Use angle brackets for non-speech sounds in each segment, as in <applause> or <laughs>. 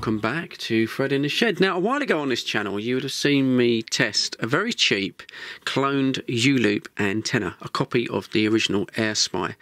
welcome back to Fred in the Shed. Now, a while ago on this channel, you would have seen me test a very cheap cloned YouLoop antenna, a copy of the original AirSpy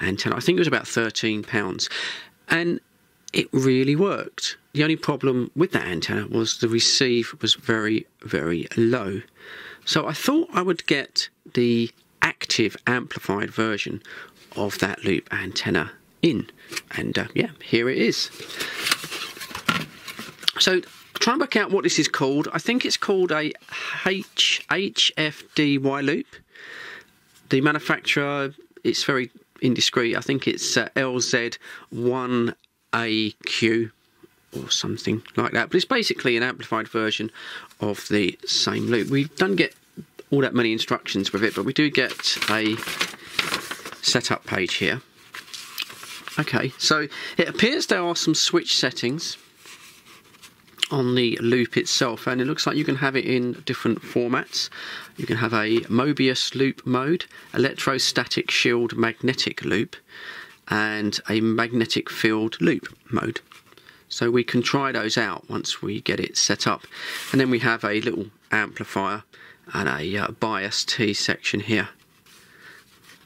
antenna. I think it was about £13. And it really worked. The only problem with that antenna was the receive was very, very low. So I thought I would get the active amplified version of that loop antenna in. And uh, yeah, here it is. So try and work out what this is called. I think it's called a H HFDY loop. The manufacturer, it's very indiscreet. I think it's uh, LZ1AQ or something like that. But it's basically an amplified version of the same loop. We don't get all that many instructions with it, but we do get a setup page here. Okay, so it appears there are some switch settings on the loop itself and it looks like you can have it in different formats. You can have a Mobius loop mode, electrostatic shield magnetic loop and a magnetic field loop mode. So we can try those out once we get it set up. And then we have a little amplifier and a uh, bias T section here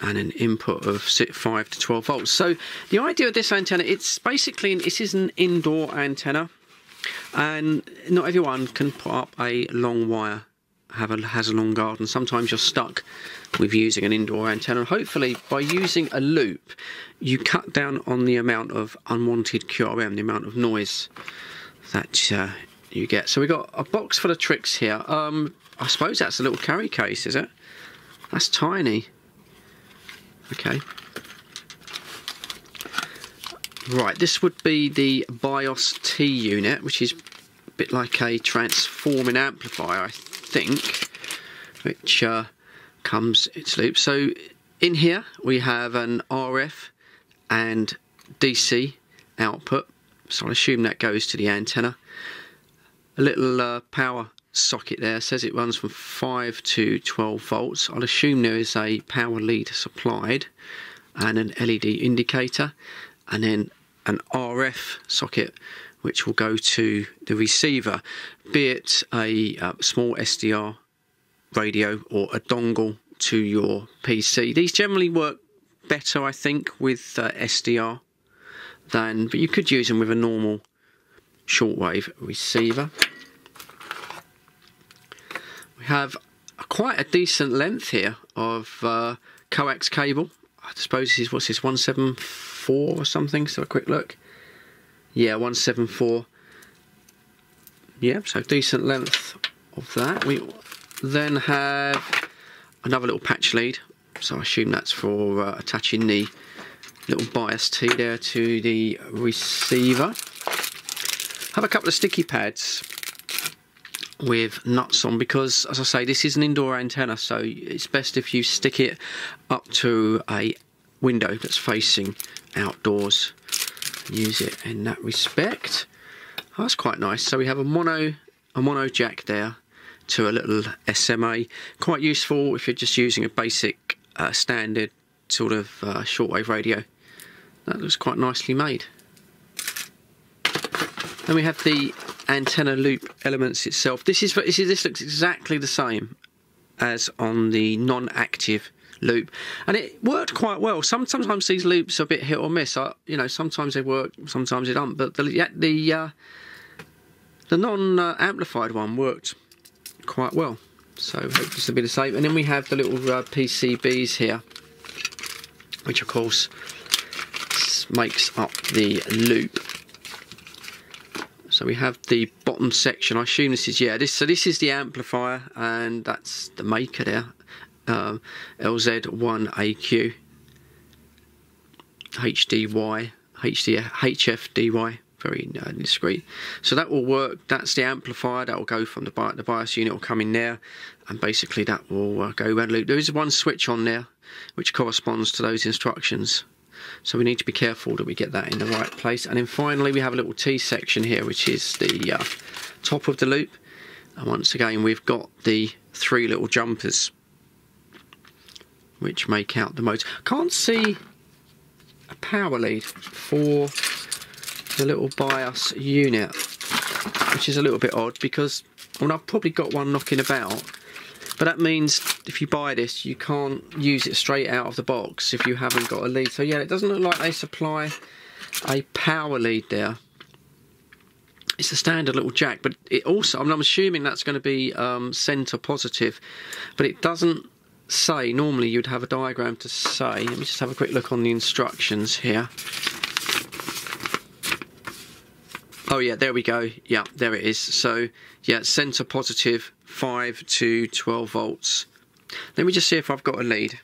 and an input of 5 to 12 volts. So the idea of this antenna, it's basically, this is an indoor antenna and not everyone can put up a long wire have a has a long garden. Sometimes you're stuck with using an indoor antenna. Hopefully by using a loop you cut down on the amount of unwanted QRM the amount of noise that uh, you get. So we got a box full of tricks here. Um, I suppose that's a little carry case is it? That's tiny. Okay Right, this would be the bias T unit, which is a bit like a transforming amplifier, I think, which uh, comes its loop. So in here we have an RF and DC output, so I assume that goes to the antenna. A little uh, power socket there says it runs from 5 to 12 volts. I'll assume there is a power lead supplied and an LED indicator and then an RF socket which will go to the receiver, be it a uh, small SDR radio or a dongle to your PC. These generally work better, I think, with uh, SDR than, but you could use them with a normal shortwave receiver. We have a, quite a decent length here of uh, coax cable. I suppose this is what's this 174 or something. So a quick look. Yeah, 174. Yeah, so decent length of that. We then have another little patch lead. So I assume that's for uh, attaching the little bias T there to the receiver. Have a couple of sticky pads with nuts on because as I say this is an indoor antenna so it's best if you stick it up to a window that's facing outdoors use it in that respect. Oh, that's quite nice. So we have a mono a mono jack there to a little SMA quite useful if you're just using a basic uh, standard sort of uh, shortwave radio. That looks quite nicely made. Then we have the antenna loop elements itself. This is this, is, this looks exactly the same as on the non-active loop, and it worked quite well. Some, sometimes these loops are a bit hit or miss. I, you know, sometimes they work, sometimes they don't. But the the uh, the non-amplified one worked quite well. So hope this will be the same. And then we have the little uh, PCBs here, which of course makes up the loop. So we have the bottom section. I assume this is yeah. This so this is the amplifier, and that's the maker there um, LZ1AQ HDY HD, HFDY very uh, discreet. So that will work that's the amplifier that will go from the, bi the bias unit will come in there and basically that will uh, go around the loop. There is one switch on there which corresponds to those instructions. So we need to be careful that we get that in the right place. And then finally we have a little T section here which is the uh, top of the loop. And once again we've got the three little jumpers which make out the modes. Can't see a power lead for the little bias unit. which is a little bit odd because well, I've probably got one knocking about. But that means if you buy this, you can't use it straight out of the box if you haven't got a lead. So yeah, it doesn't look like they supply a power lead there. It's a standard little jack, but it also, I I'm assuming that's going to be um, center positive, but it doesn't say, normally you'd have a diagram to say, let me just have a quick look on the instructions here. Oh yeah, there we go. Yeah, there it is. So yeah, center positive 5 to 12 volts. Let me just see if I've got a lead.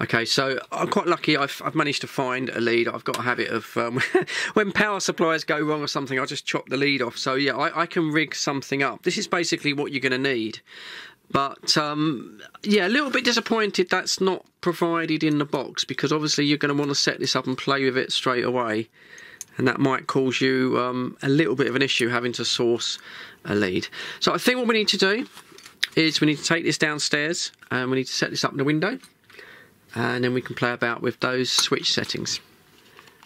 Okay, so I'm quite lucky. I've, I've managed to find a lead. I've got a habit of um, <laughs> when power supplies go wrong or something, I just chop the lead off. So yeah, I, I can rig something up. This is basically what you're going to need. But um, yeah, a little bit disappointed that's not provided in the box because obviously you're going to want to set this up and play with it straight away. And that might cause you um, a little bit of an issue having to source a lead. So I think what we need to do is we need to take this downstairs and we need to set this up in the window and then we can play about with those switch settings.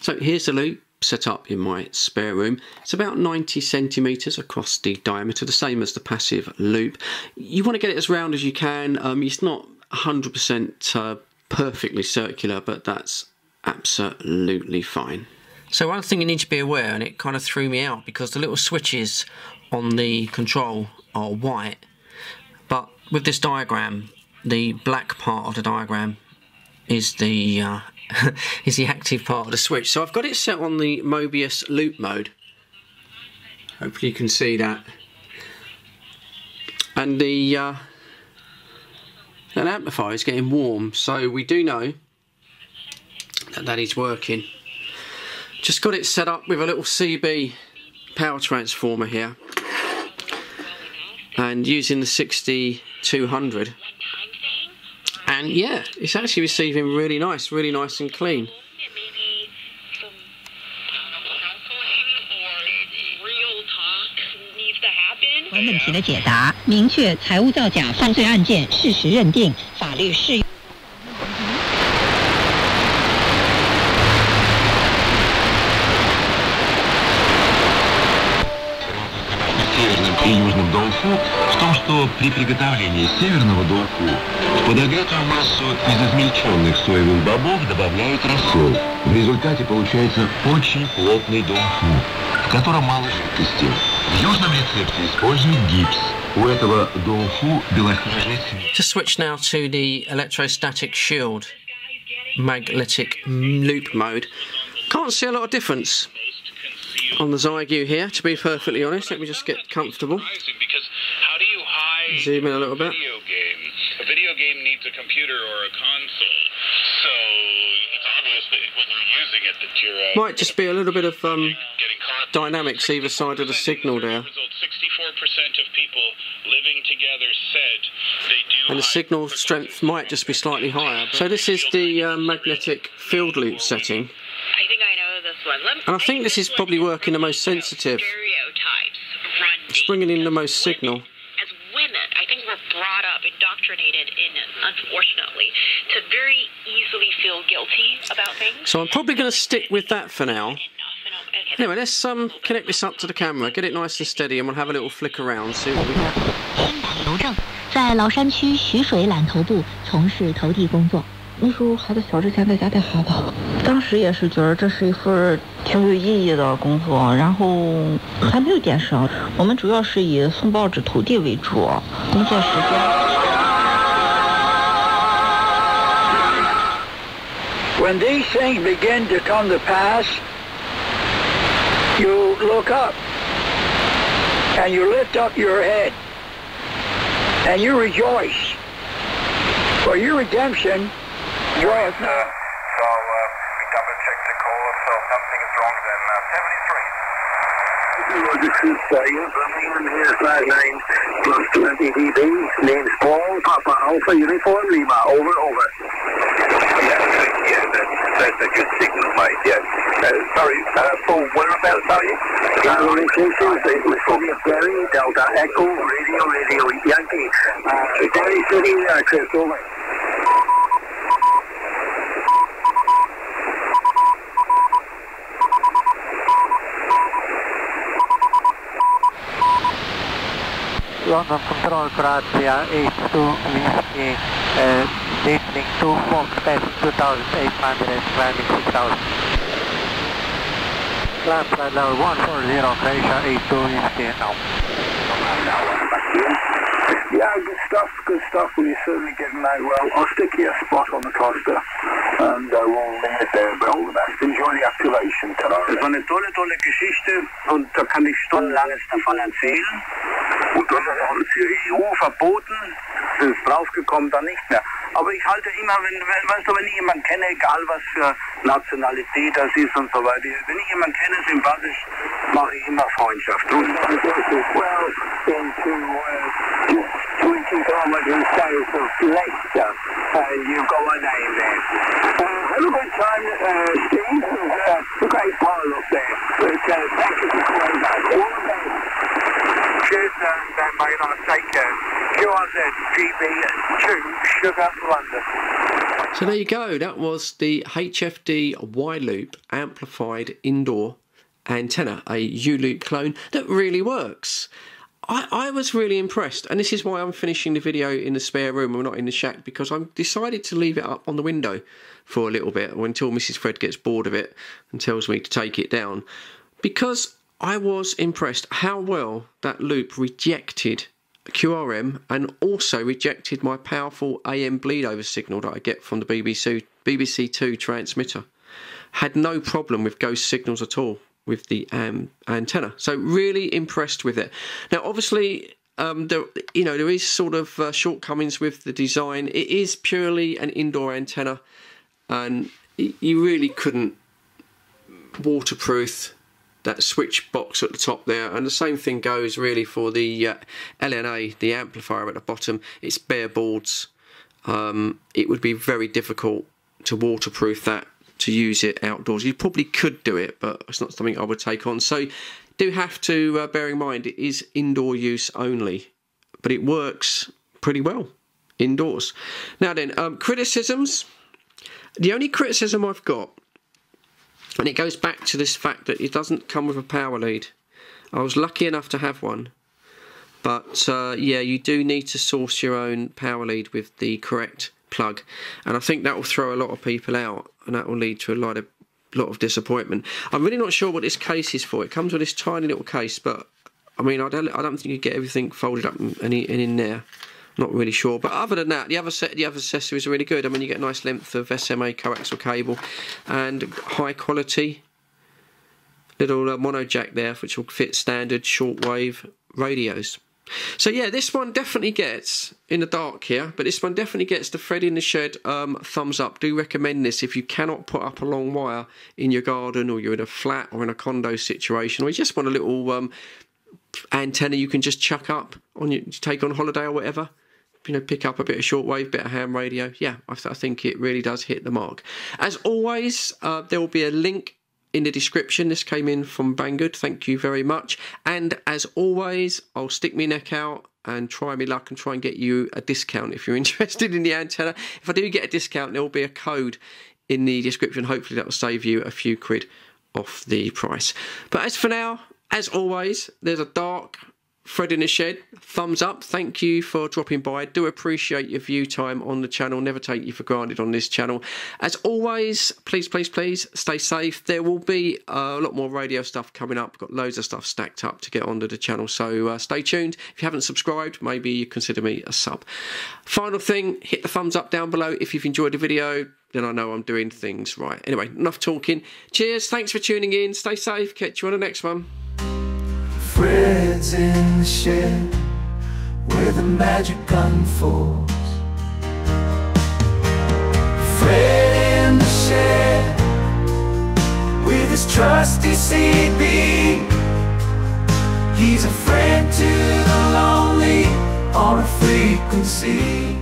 So here's the loop set up in my spare room. It's about 90 centimeters across the diameter, the same as the passive loop. You want to get it as round as you can. Um, it's not 100% uh, perfectly circular, but that's absolutely fine. So one thing you need to be aware, and it kind of threw me out because the little switches on the control are white, but with this diagram, the black part of the diagram is the uh, <laughs> is the active part of the switch. So I've got it set on the Mobius loop mode. Hopefully you can see that. And the uh, that amplifier is getting warm, so we do know that that is working. Just got it set up with a little CB power transformer here and using the 6200 yeah it's actually receiving really nice really nice and clean 问题的解答，明确财务造假犯罪案件事实认定，法律适用。При приготовлении северного долфу в подогретую массу из измельченных соевых бобов добавляют рассол. В результате получается очень плотный долфу, в котором мало жидкости. В южном рецепте используют гипс. У этого долфу белоснежный цвет. To switch now to the electrostatic shield magnetic loop mode. Can't see a lot of difference on the Zygu here, to be perfectly honest. Let me just get comfortable. Zoom in a little bit. game. A video game needs a computer or a console, so it's obvious that when you're using it that you're... Uh, Might just be a little bit of um, dynamics either side of the signal there. 64% of people living together said they do and the signal strength might just be slightly higher. So this is the uh, magnetic field loop setting. I think I know this one. Let, And I think this is probably working the most sensitive. It's bringing in the most signal. As women, I think we're brought up, indoctrinated in, unfortunately, to very easily feel guilty about things. So I'm probably going to stick with that for now. Enough, and okay, Anyway, let's um, connect this up to the camera, get it nice and steady, and we'll have a little flick around, see what we get. 天台邮政在崂山区徐水揽头部从事投递工作。那时候孩子小之前在家带孩子，当时也是觉得这是一份挺有意义的工作，然后还没有电视啊。我们主要是以送报纸投递为主，工作时间。 When these things begin to come to pass, you look up and you lift up your head and you rejoice. For your redemption draweth nigh. So uh, we double checked the call, so something is wrong then. Uh, 73. This is uh, your Birmingham here, flag 9 plus 20 dB. Name's Paul, Papa Alpha Uniform Lima. Over, over. Yeah, yeah, that's, that's a good signal, mate, yeah. Uh, sorry, uh, Paul, whereabouts are you? Uh, locations is City of Derry, Delta Echo, Radio, Radio Yankee. Uh, Derry City, uh, Chris, over. London Control Croatia 82 Whiskey, uh, deepening to Fox Test 2800 climbing 6000. Climb flight level 140 Croatia 82 Whiskey now. Yeah, good stuff, good stuff. You're certainly getting out well. I'll stick you a spot on the cluster and uh, we'll leave it there. But all the best. Enjoy the activation tonight. Das war eine tolle, tolle Geschichte und da kann ich stundenlanges davon erzählen. Und dann hat uns die EU verboten, ist draufgekommen, dann nicht mehr. Aber ich halte immer, wenn, wenn, weißt du, wenn ich jemanden kenne, egal was für Nationalität das ist und so weiter, wenn ich jemanden kenne, sympathisch, mache ich immer Freundschaft. Well into 20 kilometers south of Leicester and you've got my name there. Uh, have good time, uh, Steve. Uh, GB2 Sugar London. So there you go. That was the HFD Y Loop amplified indoor antenna, a YouLoop clone that really works. I, I was really impressed, and this is why I'm finishing the video in the spare room. We're not in the shack because I've decided to leave it up on the window for a little bit until Mrs. Fred gets bored of it and tells me to take it down. Because I was impressed how well that loop rejected QRM and also rejected my powerful AM bleed over signal that I get from the BBC BBC Two transmitter. Had no problem with ghost signals at all with the um, antenna. So really impressed with it. Now, obviously. Um, there, you know, there is sort of uh, shortcomings with the design. It is purely an indoor antenna, and you really couldn't waterproof that switch box at the top there. And the same thing goes really for the uh, LNA the amplifier at the bottom. It's bare boards. Um, it would be very difficult to waterproof that to use it outdoors. You probably could do it but it's not something I would take on. So do have to uh, bear in mind it is indoor use only but it works pretty well indoors. Now then um, criticisms. The only criticism I've got and it goes back to this fact that it doesn't come with a power lead. I was lucky enough to have one, but uh, yeah, you do need to source your own power lead with the correct plug, and I think that will throw a lot of people out, and that will lead to a lot of lot of disappointment. I'm really not sure what this case is for. It comes with this tiny little case, but I mean, I don't, I don't think you get everything folded up and, and in there. Not really sure, but other than that, the other set, the other accessories are really good. I mean, you get a nice length of SMA coaxial cable and high quality little uh, mono jack there, which will fit standard shortwave radios. So yeah, this one definitely gets in the dark here, but this one definitely gets the Fred in the Shed um, thumbs up. Do recommend this if you cannot put up a long wire in your garden, or you're in a flat or in a condo situation, or you just want a little um, antenna you can just chuck up on your take on holiday or whatever you know, pick up a bit of shortwave, bit of ham radio. Yeah, I, th- I think it really does hit the mark. As always, uh, there will be a link in the description. This came in from Banggood. Thank you very much. And as always, I'll stick my neck out and try my luck and try and get you a discount if you're <laughs> interested in the antenna. If I do get a discount, there will be a code in the description. Hopefully, that will save you a few quid off the price. But as for now, as always, there's a dark Fred in the Shed, thumbs up. Thank you for dropping by. I do appreciate your view time on the channel. Never take you for granted on this channel. As always, please, please, please stay safe. There will be a lot more radio stuff coming up. Got loads of stuff stacked up to get onto the channel. So uh, stay tuned. If you haven't subscribed, maybe you consider me a sub. Final thing, hit the thumbs up down below if you've enjoyed the video. Then I know I'm doing things right. Anyway, enough talking. Cheers. Thanks for tuning in. Stay safe. Catch you on the next one. Fred's in the shed where the magic unfolds. Fred in the shed with his trusty CB. He's a friend to the lonely on a frequency.